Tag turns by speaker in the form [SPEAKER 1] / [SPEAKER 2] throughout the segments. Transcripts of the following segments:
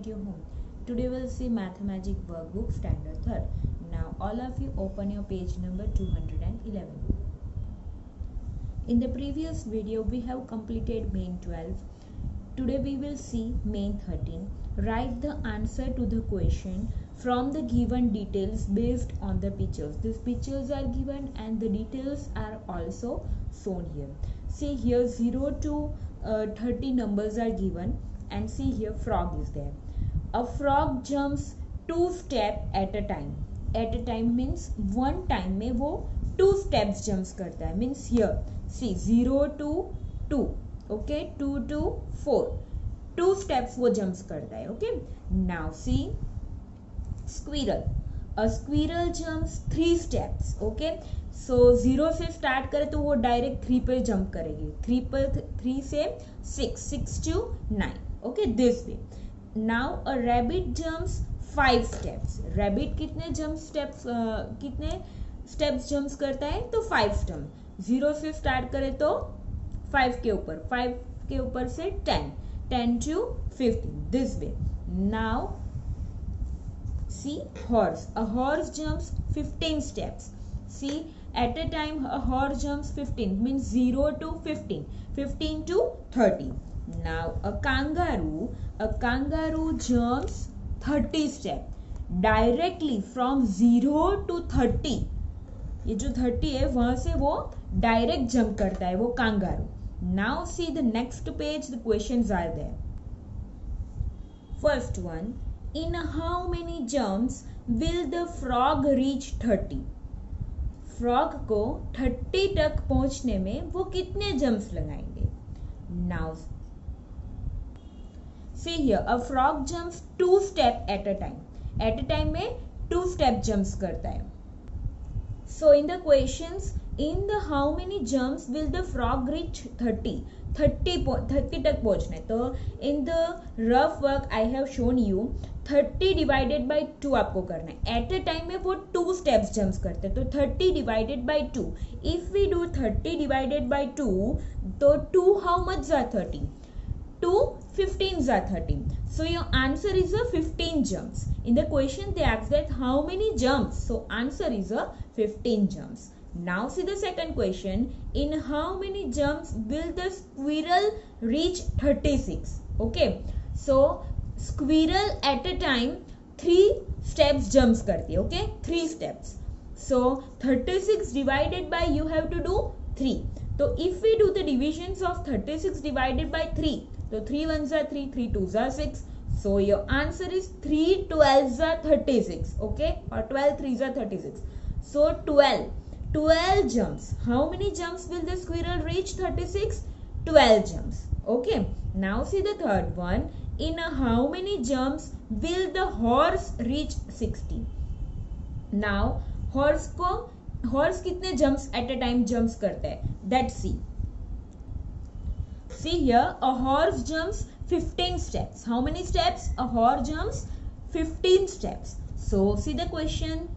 [SPEAKER 1] at your home. Today we'll see Mathemagic Workbook Standard 3rd. Now all of you open your page number 211. In the previous video we have completed main 12. Today we will see main 13. Write the answer to the question from the given details based on the pictures. These pictures are given and the details are also shown here. See here 0 to uh, 30 numbers are given and see here frog is there a frog jumps two step at a time at a time means one time में वो two steps jumps करता है means here see zero to two okay two to four two steps वो jumps करता है okay now see squirrel a squirrel jumps three steps okay so zero से start करे तो वो डायरेक्ट थ्री पे जंप करेगी थ्री पर थ्री से six six two nine okay this way now a rabbit jumps five steps rabbit कितने jump steps कितने स्टेप्स जंप्स करता है? तो फाइव स्टम्प ज़ीरो से स्टार्ट करें तो फाइव के ऊपर. फाइव के ऊपर से ten ten to fifteen this way now see horse a horse jumps fifteen steps see at a time, a horse jumps 15 means 0 to 15 15 to 30 now, a kangaroo a kangaroo jumps 30 step directly from 0 to 30 ये जो 30 है, वहाँ से वो direct jump करता है, वो kangaroo now see the next page the questions are there first one in how many jumps will the frog reach 30 frog को थर्टी तक पहुँचने में वो कितने जंप्स लगाएँगे? Now see here a frog jumps two step at a time at a time में two step jumps करता है। So in the questions in the how many jumps will the frog reach thirty thirty thirty तक पहुँचना। तो in the rough work I have shown you thirty divided by two आपको करना है। Eight a time में वो two steps jumps करते हैं। तो thirty divided by two if we do thirty divided by two तो टू हाउ मच जा thirty two 15s are 13. So your answer is a 15 jumps. In the question they ask that how many jumps. So answer is a 15 jumps. Now see the second question. In how many jumps will the squirrel reach 36? Okay. So squirrel at a time three steps jumps karti. Okay. Three steps. So 36 divided by you have to do 3. So if we do the divisions of 36 divided by 3 तो three one जा three three two जा six so your answer is three twelve जा thirty six okay और twelve three जा thirty six so twelve twelve jumps how many jumps will the squirrel reach thirty six twelve jumps okay now see the third one in how many jumps will the horse reach sixty now horse को horse कितने jumps at a time jumps करते है? That see See here a horse jumps 15 steps. How many steps? A horse jumps 15 steps. So see the question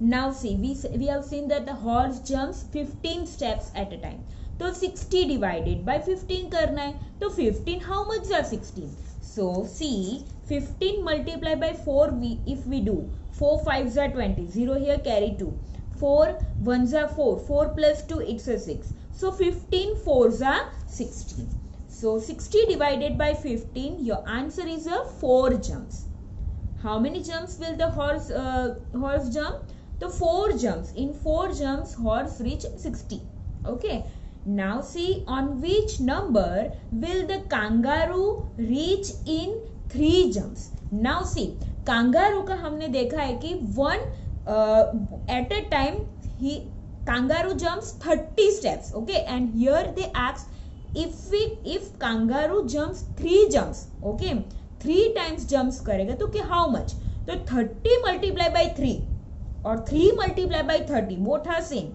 [SPEAKER 1] now see we we have seen that the horse jumps 15 steps at a time तो 60 divided by 15 करना है तो 15 how much are 16 so see 15 multiply by 4 we if we do 4 5s are 20 0 here carry 2 4 1s are 4 4 plus 2 it's a 6 so 15 4s are 16 so 60 divided by 15 your answer is a 4 jumps how many jumps will the horse uh, horse jump the four jumps in four jumps horse reach 60 okay now see on which number will the kangaroo reach in three jumps now see kangaroo का हमने देखा है कि one uh, at a time he kangaroo jumps 30 steps okay and here they ask if we if kangaroo jumps three jumps okay three times jumps करेगा तो कि how much तो 30 multiply by 3 और three multiply by thirty both are same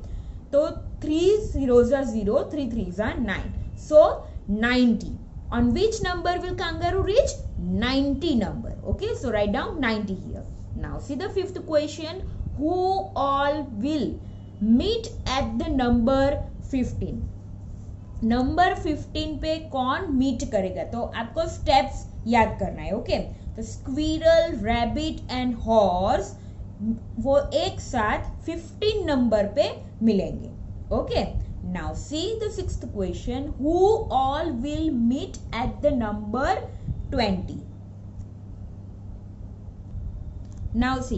[SPEAKER 1] तो three zeros are zero three threes are nine so ninety on which number will kangaroo reach 90 number okay so write down 90 here now see the fifth question who all will meet at the number 15 number 15 पे कौन meet करेगा? तो आपको steps याद करना है okay तो squirrel rabbit and horse वो एक साथ 15 नंबर पे मिलेंगे okay now see the six question who all will meet at the number 20 now see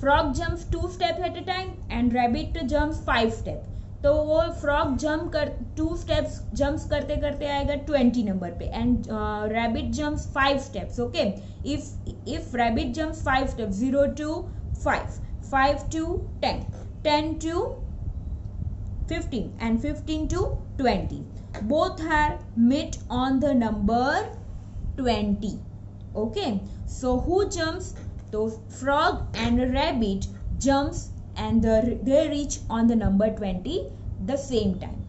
[SPEAKER 1] frog jumps two step at a time and rabbit jumps five step तो वो frog jump कर two steps jumps करते करते आएगा twenty number पे and rabbit jumps five steps okay if if rabbit jumps five steps zero to five five to ten ten to fifteen and fifteen to twenty both are met on the number 20 okay? So who jumps so frog and rabbit jumps and the, they reach on the number 20 the same time.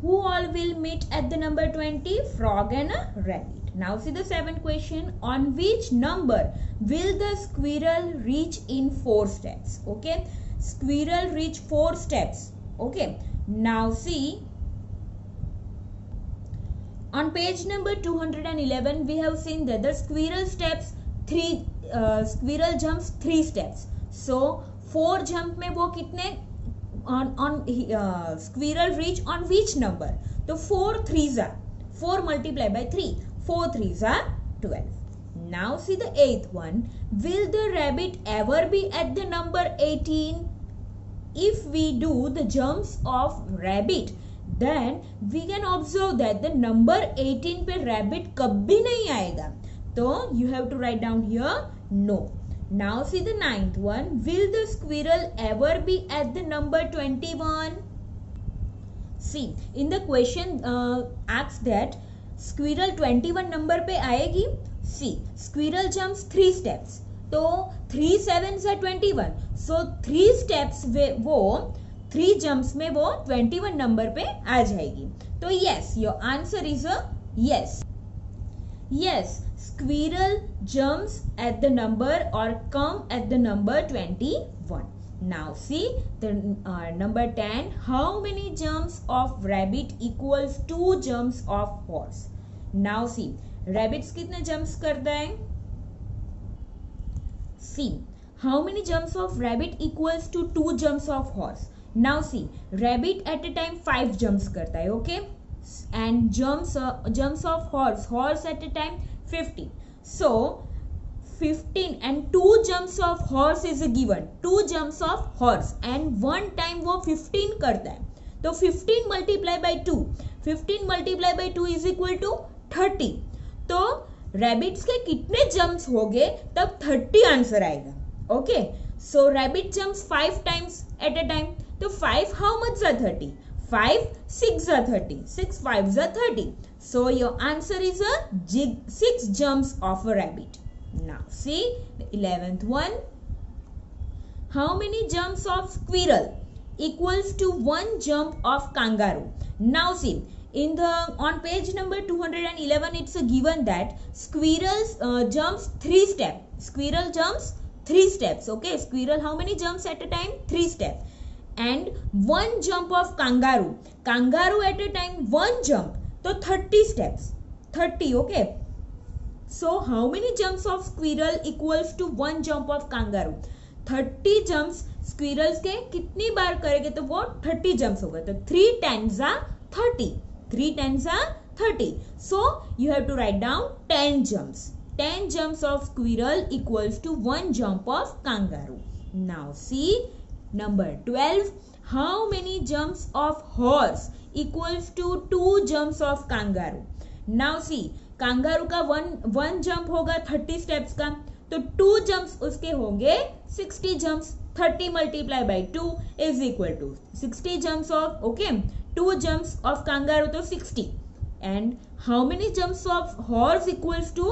[SPEAKER 1] Who all will meet at the number 20? Frog and a rabbit. Now see the seventh question. On which number will the squirrel reach in four steps? Okay. Squirrel reach four steps. Okay. Now see on page number 211 we have seen that the squirrel steps three uh, squirrel jumps three steps so four jump में वो कितने on on uh, squirrel reach on which number तो four threes are four multiplied by three four threes are twelve now see the eighth one will the rabbit ever be at the number 18 if we do the jumps of rabbit then we can observe that the number 18 पे rabbit कभी नहीं आएगा so you have to write down here no. Now see the ninth one. Will the squirrel ever be at the number 21? See, in the question uh, asks that squirrel 21 number पे आएगी See, squirrel jumps three steps. तो three seven से twenty one so three steps वो three jumps में वो twenty one number पे आ जाएगी। तो yes your answer is yes yes squirrel jumps at the number और come at the number twenty one now see the number ten how many jumps of rabbit equals to jumps of horse now see rabbits कितने jumps करता है? See how many jumps of rabbit equals to two jumps of horse now see rabbit at a time five jumps करता है okay and jumps jumps of horse horse at a time fifteen so fifteen and two jumps of horse is a given two jumps of horse and one time वो fifteen करता है. तो fifteen multiply by two fifteen multiply by two is equal to thirty तो rabbits के कितने jumps हो गए? तब थर्टी आंसर आएगा. Okay so rabbit jumps five times at a time तो five how much are 30? 5, 6 are 30. 6 5 are 30. So your answer is a 6 jumps of a rabbit. Now see the 11th one. How many jumps of squirrel equals to one jump of kangaroo? Now see in the on page number 211 it's a given that squirrels uh, jumps three steps. squirrel jumps three steps okay squirrel how many jumps at a time three steps and one jump of kangaroo kangaroo at a time one jump तो thirty steps thirty okay so how many jumps of squirrel equals to one jump of kangaroo thirty jumps squirrels के कितनी बार करेंगे तो वो thirty jumps होगा। तो three tens are thirty three tens are thirty so you have to write down ten jumps ten jumps of squirrel equals to one jump of kangaroo now see number twelve how many jumps of horse equals to two jumps of kangaroo now see kangaroo का one one jump होगा thirty steps का तो two jumps उसके होंगे sixty jumps thirty multiply by two is equal to sixty jumps of okay two jumps of kangaroo तो sixty and how many jumps of horse equals to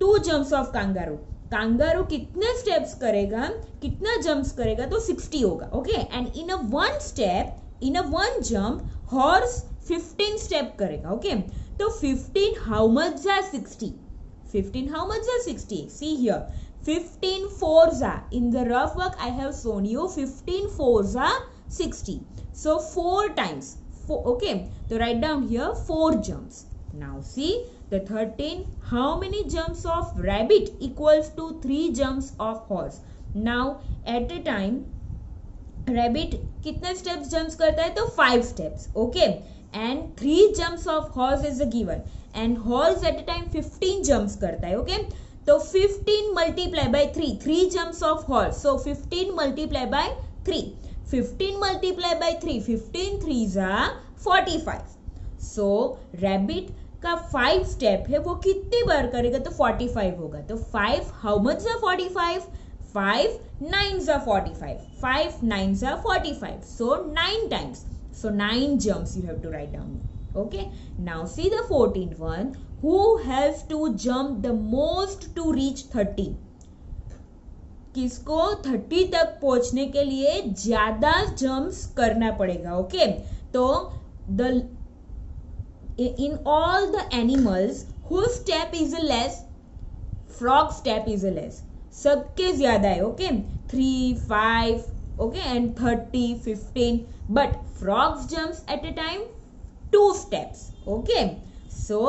[SPEAKER 1] two jumps of kangaroo kangaroo कितने steps करेगा कितना jumps करेगा तो 60 होगा okay and in a one step in a one jump horse 15 step करेगा okay? तो 15 how much जा 60 15 how much are 60 see here 15 fours are in the rough work i have shown you 15 fours are 60 so four times four okay so write down here four jumps now see the 13 how many jumps of rabbit equals to three jumps of horse now at a time rabbit कितने steps jumps करता है तो five steps okay and three jumps of horse is a given and horse at a time 15 jumps करता है okay तो 15 multiply by 3 3 jumps of horse so 15 multiply by 3 15 multiply by 3 15 threes are 45 so rabbit का five step है, वो कितनी बार करेगा तो forty five होगा। तो five how much of forty five five nine of forty five five nine of forty five so nine times so nine jumps you have to write down okay now see the fourteen one who have to jump the most to reach thirty किसको thirty तक पहुँचने के लिए ज़्यादा jumps करना पड़ेगा okay okay? तो the in all the animals, whose step is less frog step is less. सबके ज़्यादा है okay three five okay and thirty fifteen but frogs jumps at a time two steps okay so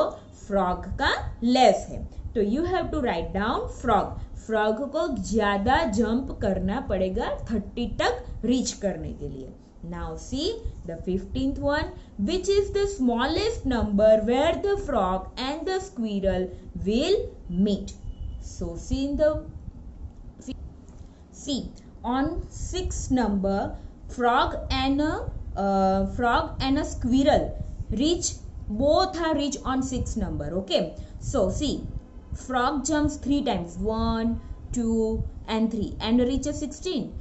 [SPEAKER 1] frog का less है. तो you have to write down frog frog को ज़्यादा jump करना पड़ेगा थर्टी तक रीच करने के लिए. Now see the 15th one which is the smallest number where the frog and the squirrel will meet. So see in the see on 6 number frog and a uh, frog and a squirrel reach both are reach on 6 number okay so see frog jumps 3 times 1 2 and 3 and reaches 16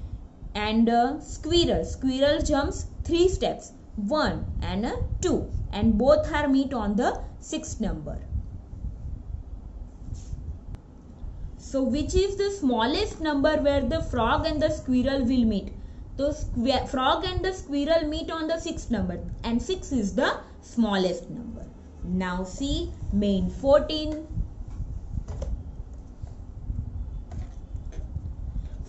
[SPEAKER 1] and a squirrel. Squirrel jumps three steps, one and a two, and both are meet on the sixth number. So which is the smallest number where the frog and the squirrel will meet? So frog and the squirrel meet on the sixth number and 6 is the smallest number. Now see main 14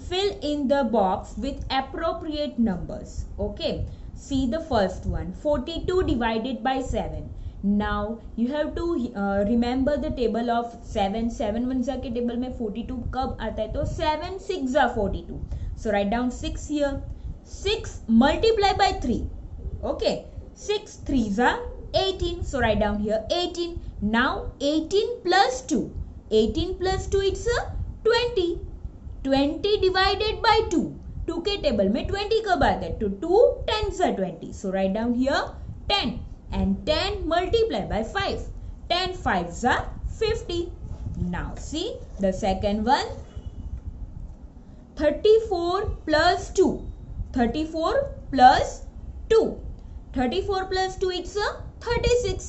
[SPEAKER 1] fill in the box with appropriate numbers. Okay. See the first one. 42 divided by 7 now you have to uh, remember the table of 7 7 ones ke table mein 42 kab aata hai to 7 6 are 42 so write down 6 here. 6 multiply by 3 okay. 6 3s are 18 so write down here 18 now 18 plus 2 18 plus 2 it's a 20 20 divided by 2 Two k table में 20 कब आता hai. तो 2 tens are 20 So write down here 10 and 10 multiplied by 5 10 fives are 50 now see the second one. 34 plus 2 34 plus 2 34 plus 2 it's a 36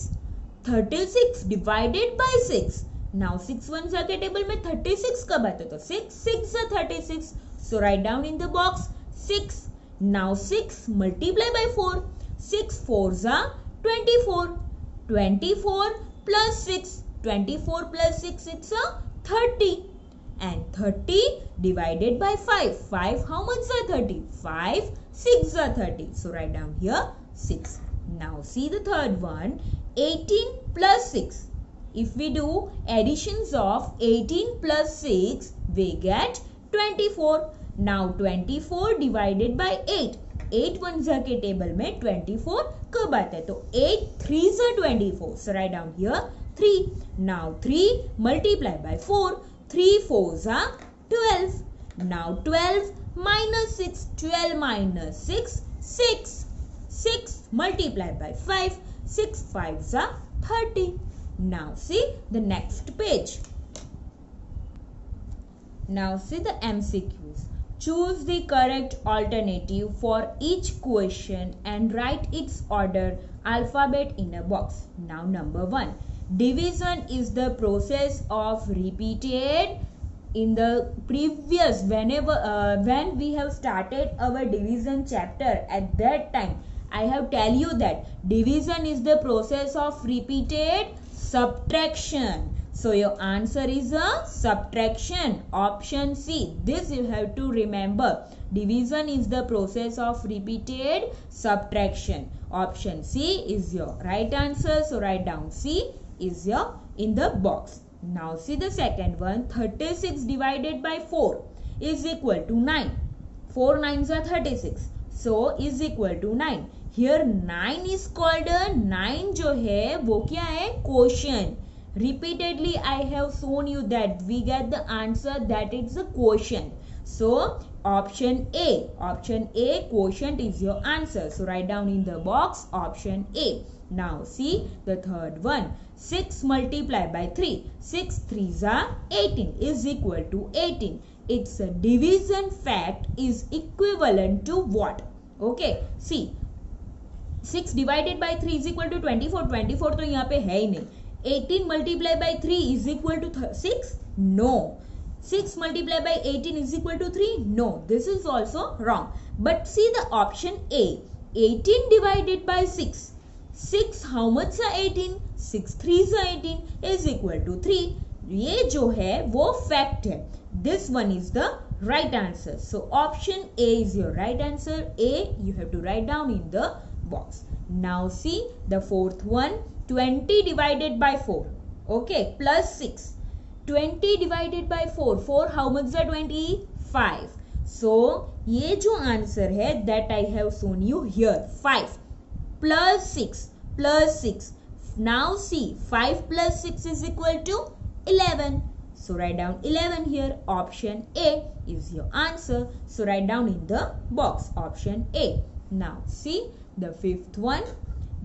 [SPEAKER 1] 36 divided by 6 Now six ones are the table में 36 का बात है तो 6 6 are 36. So write down in the box six. Now six multiply by 4. 6 fours are 24. 24 plus 6. 24 plus six it's a 30. And 30 divided by 5. 5 how much are 30? 5 6 are 30. So write down here six. Now see the third one. 18 plus six. If we do additions of 18 plus 6, we get 24. Now 24 divided by 8. 8 one जा के table में 24 कब आता है तो 8 three जा 24 so write down here 3 now 3 multiply by 4 3 4 जा 12 now 12 minus 6 12 minus 6 6 6 multiply by 5 6 5 जा 30 now see the next page. Now see the MCQs. Choose the correct alternative for each question and write its order alphabet in a box. Now number 1. Division is the process of repeated in the previous whenever uh, when we have started our division chapter at that time I have tell you that division is the process of repeated subtraction So your answer is a subtraction. Option C. This you have to remember. Division is the process of repeated subtraction. Option C is your right answer. So write down C is your in the box. Now see the second one. 36 divided by 4 is equal to 9. 4 nines are 36. So is equal to 9. Here 9 is called a 9 जो है वो क्या है question repeatedly I have shown you that we get the answer that it's a quotient. So option A, option A quotient is your answer. So write down in the box option A. Now see the third one. 6 multiplied by 3. 6 3s are 18 is equal to 18. Its a division fact is equivalent to what? Okay. See six divided by three is equal to twenty four twenty four तो यहाँ पे है ही नहीं। Eighteen multiply by three is equal to six no six multiply by eighteen is equal to three no this is also wrong but see the option A eighteen divided by six six how much eighteen six three eighteen is equal to three ये जो है, वो fact है। This one is the right answer so option A is your right answer A you have to write down in the box. Now see the fourth one. 20 divided by 4 okay plus 6 20 divided by 4 4 how much is 25 so ये जो answer है that I have shown you here 5 plus 6 plus 6 now see 5 plus 6 is equal to 11 so write down 11 here option A is your answer so write down in the box option A now see the fifth one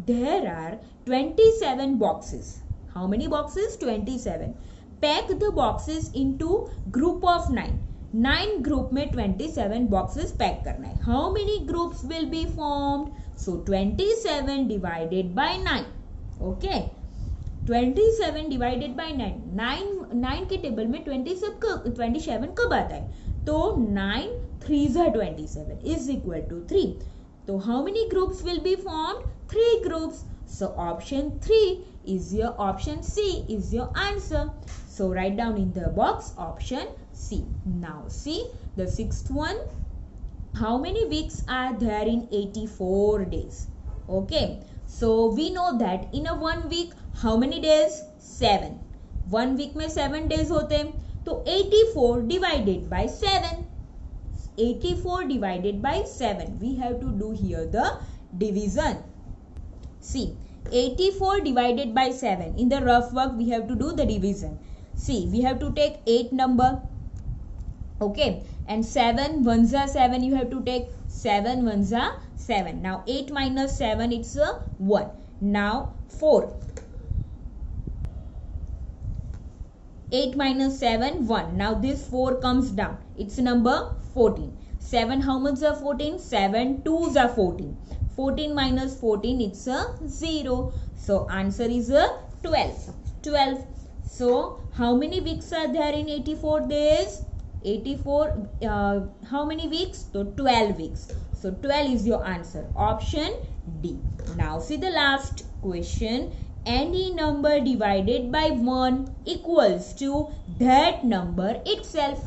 [SPEAKER 1] there are 27 boxes. How many boxes? 27. Pack the boxes into group of 9. 9 group में 27 boxes pack करना है. How many groups will be formed? So 27 divided by 9. Okay. 27 divided by 9 9 9 के table में 20 सब twenty seven कब आता है तो 9 थ्री ज़ा twenty seven is equal to three So how many groups will be formed? Three groups. So option 3 is your option C is your answer. So write down in the box option C. Now see the sixth one. How many weeks are there in 84 days? Okay. So we know that in a one week how many days? 7. One week में 7 days होते हैं तो 84 divided by 7 84 divided by 7. We have to do here the division. See, 84 divided by 7. In the rough work, we have to do the division. See, we have to take 8 number. Okay. And 7 ones are 7. You have to take 7 ones are 7. Now, 8 minus 7, it's a 1. Now, 4. 8 minus 7, 1. Now, this 4 comes down. It's number 14. 7 how much are 14? 7 2s are 14. 14 minus 14 it's a 0. So answer is a 12. 12. So how many weeks are there in 84 days? 84 uh, how many weeks? So 12 weeks. So 12 is your answer. Option D. Now see the last question. Any number divided by 1 equals to that number itself.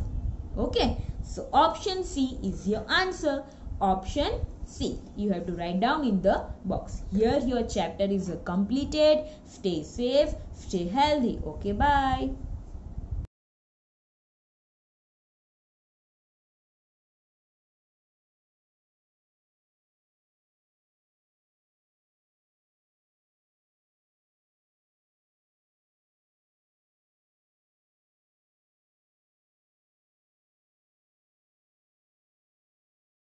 [SPEAKER 1] Okay. So option C is your answer. Option C. You have to write down in the box. Here your chapter is completed. Stay safe. Stay healthy. Okay, bye.